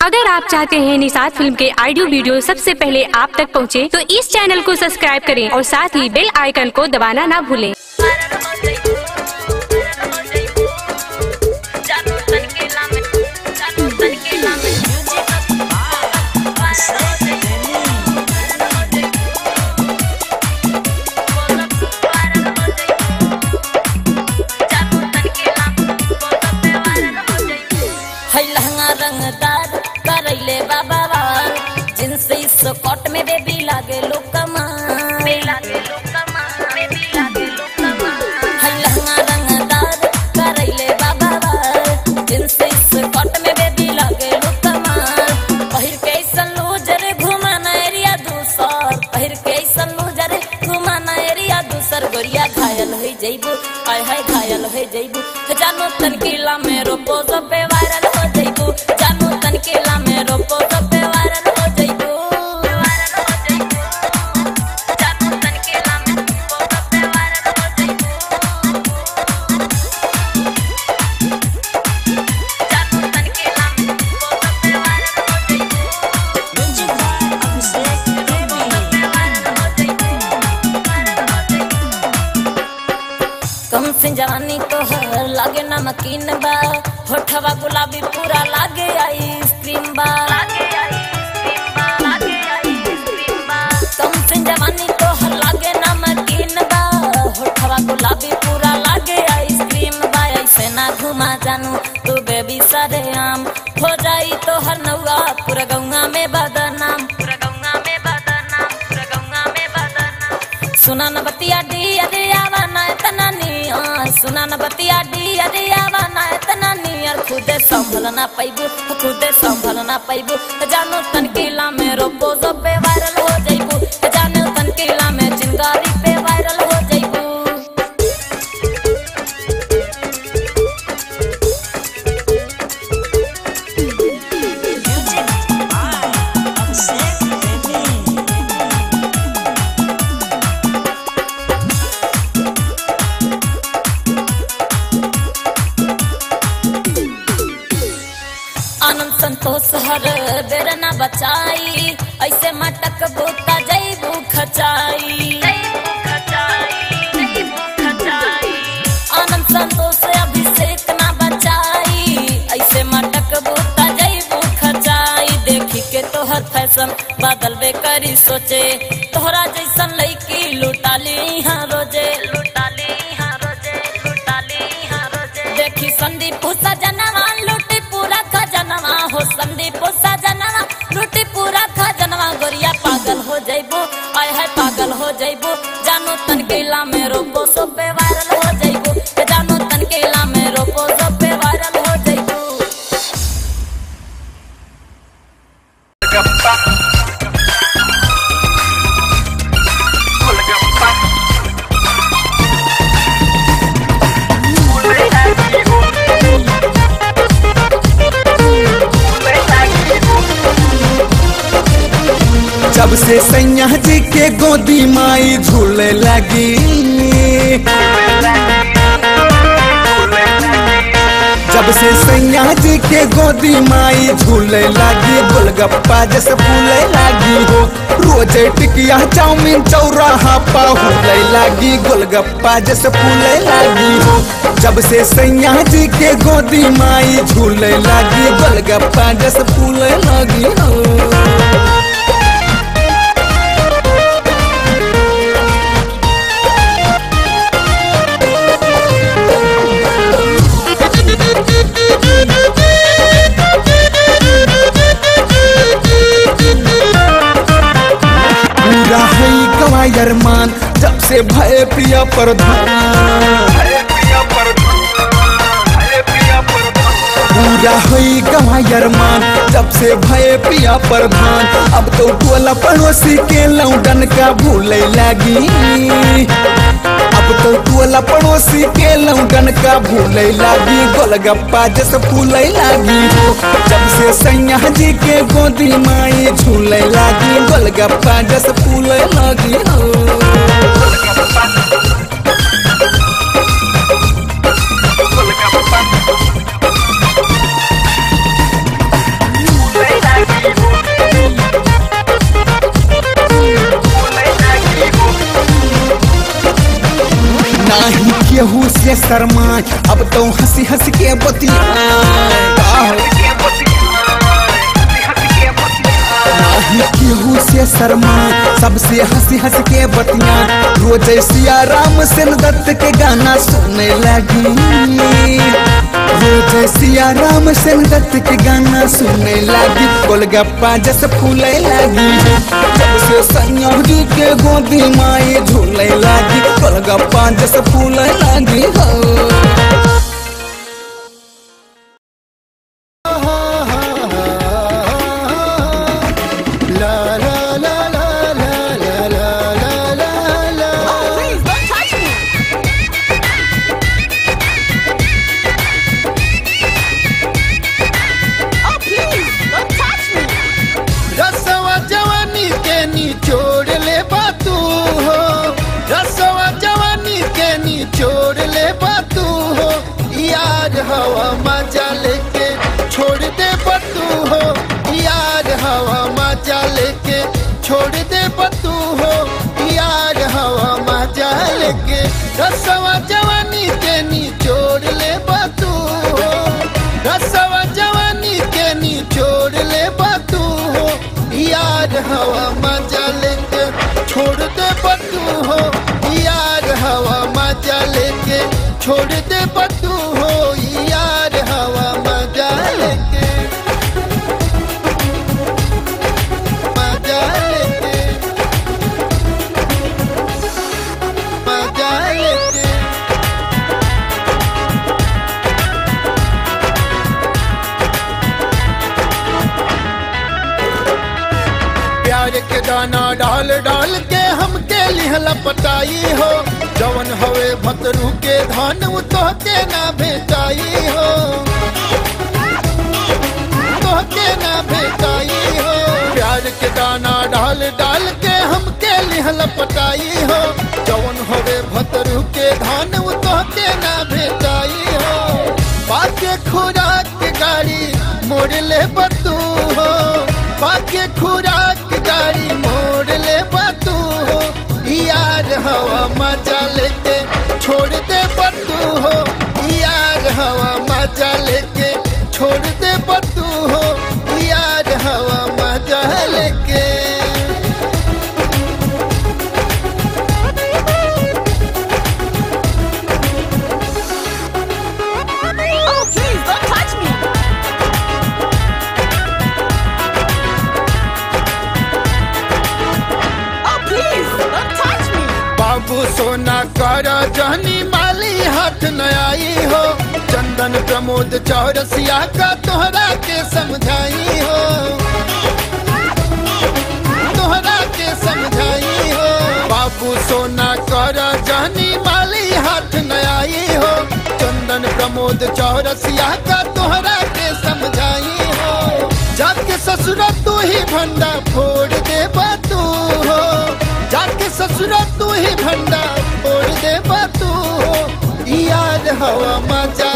अगर आप चाहते हैं निषाद फ़िल्म के ऑडियो वीडियो सबसे पहले आप तक पहुँचे, तो इस चैनल को सब्सक्राइब करें और साथ ही बेल आइकन को दबाना ना भूलें। में बेबी लागे लो कमाल। लहंगा रंगदार करैले बाबा वाल जिनसे इस कोट में बेबी लागे लो कमाल। पहिर के ऐसन लूजर घुमाना एरिया दूसर। पहिर के ऐसन लूजर घुमाना एरिया दूसर। गोरिया घायल हो जइबू हाय हाय घायल हो जइबू। जानो तनकीला में रोपो सब वायरल कम से जवानी तो हर लागे नमकीन बा। होठवा गुलाबी पूरा लागे आइसक्रीम बा। कम से जवानी तो हर लागे नमकीन बा। होठवा गुलाबी पूरा लागे आइसक्रीम बा। ऐसे ना घुमा जानू सुना बतिया डिया अरे आवा ना, इतना नियर खुदे संभल ना पाइबू, खुदे संभल ना पाइबू, जानो तनकीला हर बेर न बचाई। ऐसे मटक बूता जैबू खचाई आनंद देखी के तोहर फ़ैशन बदल बे करी सोचे। तोहरा जैसन लड़की लुटाली यहाँ रोज़े से सैया जी के गोदी माई झूले लगी। जब से सैया जी के गोदी माई झूले लगी, गोलगप्पा जैसे फूले लगी हो। रोज टिकिया चाउमीन चौराहा पाहुले लगी, गोलगप्पा जैसे फूले लगी हो। जब से सैया जी के गोदी माई झूले लगी, गोलगप्पा जैसे फूले लगी हो। से भय प्रिया प्रधान. पूरा है गवायर मान जब से भय प्रिय प्रधान। अब तो टोला पड़ोसी के लौटन का भूले लगी। अब तो टोला पड़ोसी के लौटन का भूले लगी। गोलगप्पा जस फूले लगी। जब से सैया जी के गोदी माई झूले लगी। गोलगप्पा जस फूले लगी। हो केहू से शर्मा अब तो हँसी हँसी के बतिया केहू से शर्मा। सबसे हँसी हंस के बतिया। रोज सिया राम सेन दत्त के गाना सुनने लगी। रोज सिया राम सेन दत्त के गाना सुनने लगी। गोलगप्पा जस फूले लगी। जब से संयोगी के गोदी माए झूले लगी। गोलगप्पा जस फूले लगी। हो निचोड़ ले तू हो, यार हवा मज़ा लेके छोड़ दे तू हो, यार हवा मज़ा लेके छोड़ दे तू हो, यार हवा मज़ा लेके रसवा जवानी छोड़ दे बतू हो यार हवा मज़ा लेके मज़ा लेके मज़ा लेके प्यार के दाना डाल डाल के लिहला हो। जवन हवे भतरू के धान उ तोहके ना भेटाई हो। तोहके ना भेटाई हो। प्यार के दाना डाल डाल के हमके लिहल पटाई हो। सोना कर जहनी माली हाथ न आई हो। चंदन प्रमोद चौरसिया का तोहरा के समझाई हो। तोहरा के समझाई हो। बाबू सोना कर जहनी माली हाथ न आई हो। चंदन प्रमोद चौरसिया का तोहरा के समझाई हो। जाके ससुर तू ही भंडा फोड़ दे तू हो। ससुर तू ही भंडार छोड़ दे तू। याद हवा मज़ा